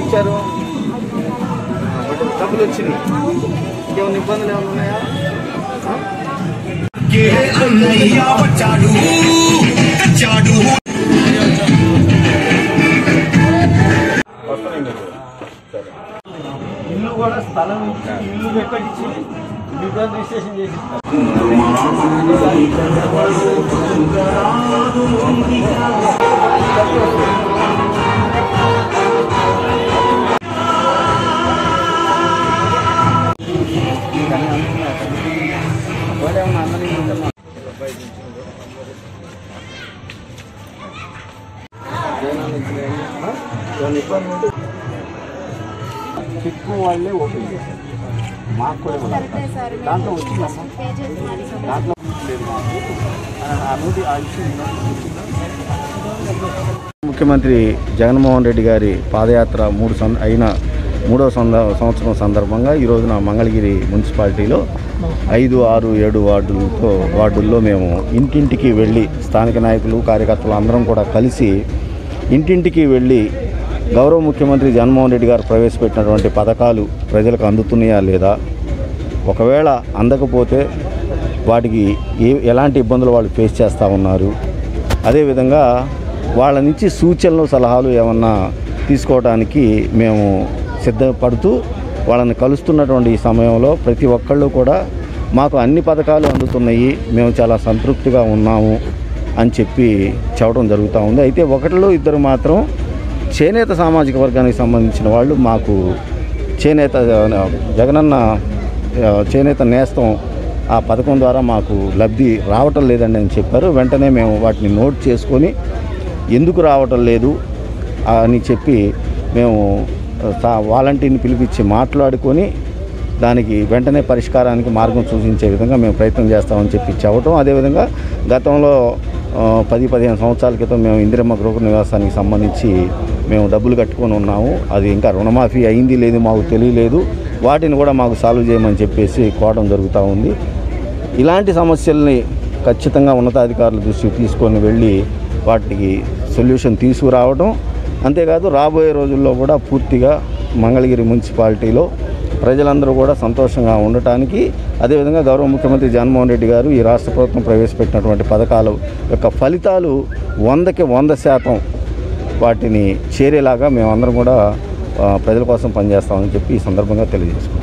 ఇచ్చారు. డబ్బులు వచ్చినాయి. ఇంకేమైనా ఇబ్బందులు ఏమైనా ఉన్నాయా? ఇల్లు కూడా స్థలం ఇల్లు పెట్టించి మీకు రిజిస్ట్రేషన్ చేసి ఇస్తారు. చిక్కు వాళ్ళే ఓపెన్ చేశారు. మాకు కూడా ఇవ్వలేదు. దాంట్లో వచ్చిందమ్మా దాంట్లో లేదు మాకు. ఆ- ఇష్యూ ముఖ్యమంత్రి జగన్మోహన్ రెడ్డి గారి పాదయాత్ర మూడు సం అయిన మూడో సంద సంవత్సరం సందర్భంగా ఈరోజున మంగళగిరి మున్సిపాలిటీలో ఐదు ఆరు ఏడు వార్డులతో వార్డుల్లో మేము ఇంటింటికి వెళ్ళి స్థానిక నాయకులు కార్యకర్తలు అందరం కూడా కలిసి ఇంటింటికి వెళ్ళి గౌరవ ముఖ్యమంత్రి జగన్మోహన్ రెడ్డి గారు ప్రవేశపెట్టినటువంటి పథకాలు ప్రజలకు అందుతున్నాయా లేదా? ఒకవేళ అందకపోతే వాటికి ఏ ఎలాంటి ఇబ్బందులు వాళ్ళు ఫేస్ చేస్తూ ఉన్నారు? అదేవిధంగా వాళ్ళ నుంచి సూచనలు సలహాలు ఏమన్నా తీసుకోవడానికి మేము సిద్ధపడుతూ వాళ్ళని కలుస్తున్నటువంటి ఈ సమయంలో ప్రతి ఒక్కళ్ళు కూడా మాకు అన్ని పథకాలు అందుతున్నాయి మేము చాలా సంతృప్తిగా ఉన్నాము అని చెప్పి చెప్పడం జరుగుతూ ఉంది. అయితే ఒకటిలో ఇద్దరు మాత్రం చేనేత సామాజిక వర్గానికి సంబంధించిన వాళ్ళు మాకు చేనేత జగనన్న చేనేత నేస్తం ఆ పథకం ద్వారా మాకు లబ్ధి రావటం లేదండి అని చెప్పారు. వెంటనే మేము వాటిని నోట్ చేసుకొని ఎందుకు రావటం లేదు అని చెప్పి మేము వాలంటీర్ని పిలిపించి మాట్లాడుకొని దానికి వెంటనే పరిష్కారానికి మార్గం సూచించే విధంగా మేము ప్రయత్నం చేస్తామని చెప్పి చెప్పటం. అదేవిధంగా గతంలో పది పదిహేను సంవత్సరాల క్రితం మేము ఇందిరమ్మ గృహ నివాసానికి సంబంధించి మేము డబ్బులు కట్టుకొని ఉన్నాము. అది ఇంకా రుణమాఫీ అయింది లేదు మాకు తెలియలేదు. వాటిని కూడా మాకు సాల్వ్ చేయమని చెప్పేసి కోవడం జరుగుతూ ఉంది. ఇలాంటి సమస్యల్ని ఖచ్చితంగా ఉన్నతాధికారుల దృష్టికి తీసుకొని వెళ్ళి వాటికి సొల్యూషన్ తీసుకురావడం అంతేకాదు రాబోయే రోజుల్లో కూడా పూర్తిగా మంగళగిరి మున్సిపాలిటీలో ప్రజలందరూ కూడా సంతోషంగా ఉండటానికి అదేవిధంగా గౌరవ ముఖ్యమంత్రి జగన్మోహన్ రెడ్డి గారు ఈ రాష్ట్ర ప్రభుత్వం ప్రవేశపెట్టినటువంటి పథకాలు యొక్క ఫలితాలు వందకి వంద శాతం వాటిని చేరేలాగా మేమందరం కూడా ప్రజల కోసం పనిచేస్తామని చెప్పి ఈ సందర్భంగా తెలియజేసుకుంటాం